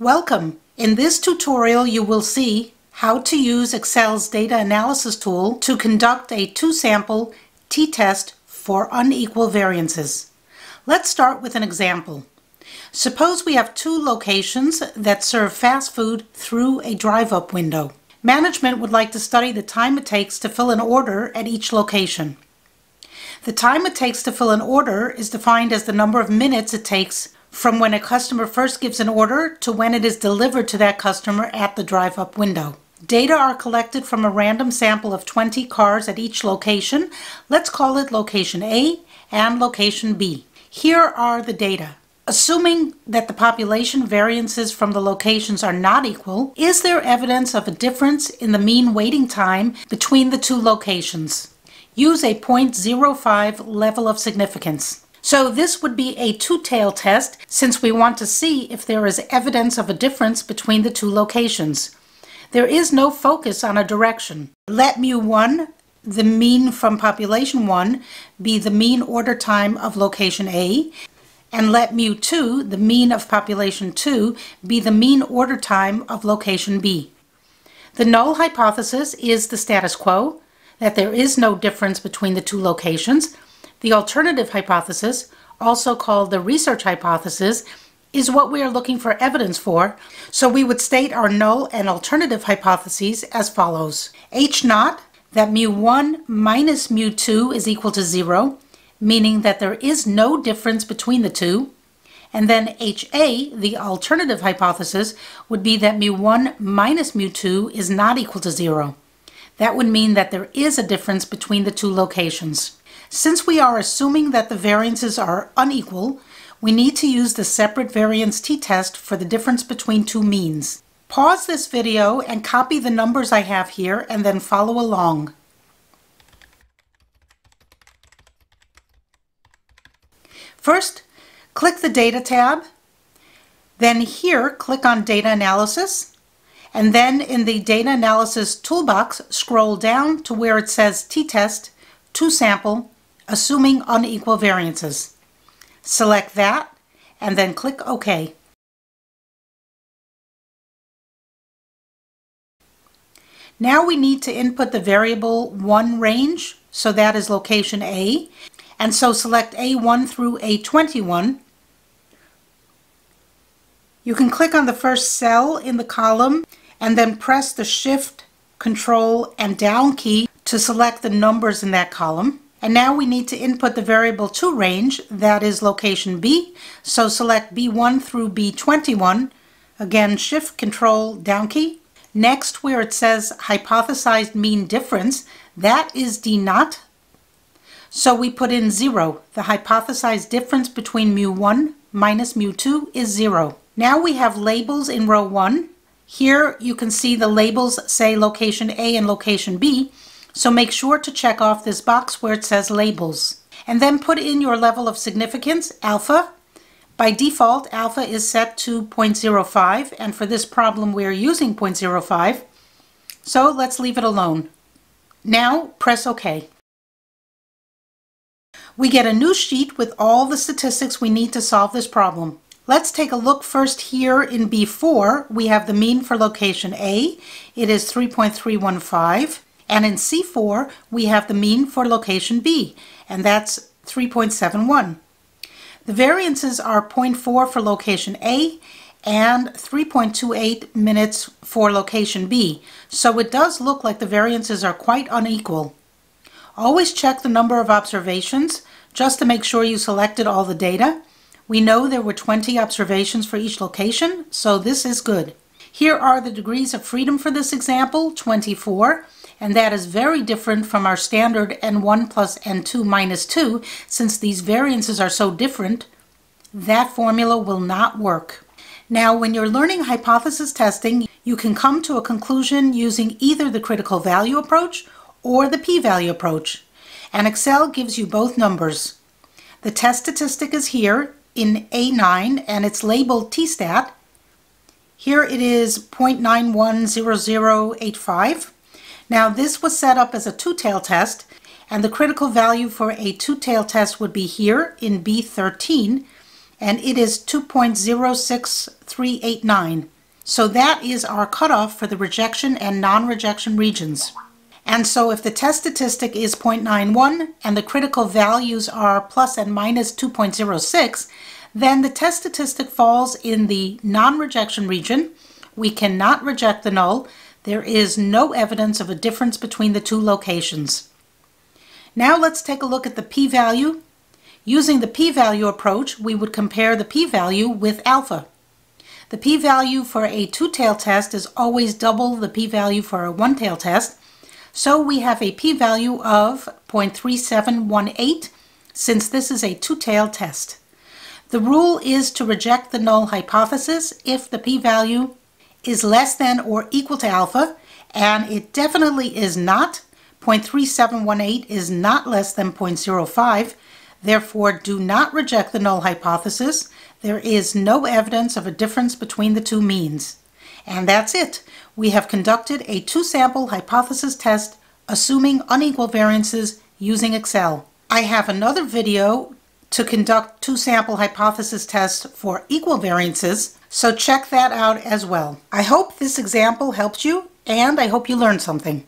Welcome! In this tutorial you will see how to use Excel's data analysis tool to conduct a two-sample t-test for unequal variances. Let's start with an example. Suppose we have two locations that serve fast food through a drive-up window. Management would like to study the time it takes to fill an order at each location. The time it takes to fill an order is defined as the number of minutes it takes from when a customer first gives an order to when it is delivered to that customer at the drive-up window. Data are collected from a random sample of 20 cars at each location. Let's call it location A and location B. Here are the data. Assuming that the population variances from the locations are not equal, is there evidence of a difference in the mean waiting time between the two locations? Use a 0.05 level of significance. So this would be a two-tail test since we want to see if there is evidence of a difference between the two locations. There is no focus on a direction. Let mu1, the mean from population 1, be the mean order time of location A, and let mu2, the mean of population 2, be the mean order time of location B. The null hypothesis is the status quo, that there is no difference between the two locations, the alternative hypothesis, also called the research hypothesis, is what we are looking for evidence for, so we would state our null and alternative hypotheses as follows. H naught, that mu1 minus mu2 is equal to 0, meaning that there is no difference between the two, and then HA, the alternative hypothesis, would be that mu1 minus mu2 is not equal to 0. That would mean that there is a difference between the two locations. Since we are assuming that the variances are unequal, we need to use the separate variance t-test for the difference between two means. Pause this video and copy the numbers I have here and then follow along. First, click the Data tab. Then here, click on Data Analysis. And then in the Data Analysis toolbox, scroll down to where it says t-test, two-sample, assuming unequal variances. Select that and then click OK. Now we need to input the variable 1 range, so that is location A, and so select A1 through A21. You can click on the first cell in the column and then press the Shift, Control, and Down key to select the numbers in that column. And now we need to input the variable 2 range, that is location B. So select B1 through B21. Again, Shift Control Down key. Next, where it says hypothesized mean difference, that is D naught. So we put in 0. The hypothesized difference between mu1 minus mu2 is 0. Now we have labels in row 1. Here you can see the labels say location A and location B. So make sure to check off this box where it says labels. And then put in your level of significance, alpha. By default, alpha is set to 0.05, and for this problem we're using 0.05. So let's leave it alone. Now press OK. We get a new sheet with all the statistics we need to solve this problem. Let's take a look first here in B4. We have the mean for location A. It is 3.315. And in C4, we have the mean for location B, and that's 3.71. The variances are 0.4 for location A and 3.28 minutes for location B, so it does look like the variances are quite unequal. Always check the number of observations just to make sure you selected all the data. We know there were 20 observations for each location, so this is good. Here are the degrees of freedom for this example, 24, and that is very different from our standard n1 plus n2 minus 2 since these variances are so different. That formula will not work. Now, when you're learning hypothesis testing, you can come to a conclusion using either the critical value approach or the p-value approach, and Excel gives you both numbers. The test statistic is here in A9 and it's labeled t-stat. Here it is 0.910085 now this was set up as a two-tail test and the critical value for a two-tail test would be here in B13 and it is 2.06389. So that is our cutoff for the rejection and non-rejection regions. And so if the test statistic is 0.91 and the critical values are plus and minus 2.06, then the test statistic falls in the non-rejection region. We cannot reject the null. There is no evidence of a difference between the two locations. Now let's take a look at the p-value. Using the p-value approach, we would compare the p-value with alpha. The p-value for a two-tail test is always double the p-value for a one-tail test, so we have a p-value of 0.3718 since this is a two-tail test. The rule is to reject the null hypothesis if the p-value is less than or equal to alpha, and it definitely is not. 0.3718 is not less than 0.05, therefore do not reject the null hypothesis. There is no evidence of a difference between the two means. And that's it we have conducted a two-sample hypothesis test assuming unequal variances using Excel. I have another video to conduct two-sample hypothesis tests for equal variances, so check that out as well. I hope this example helps you, and I hope you learned something.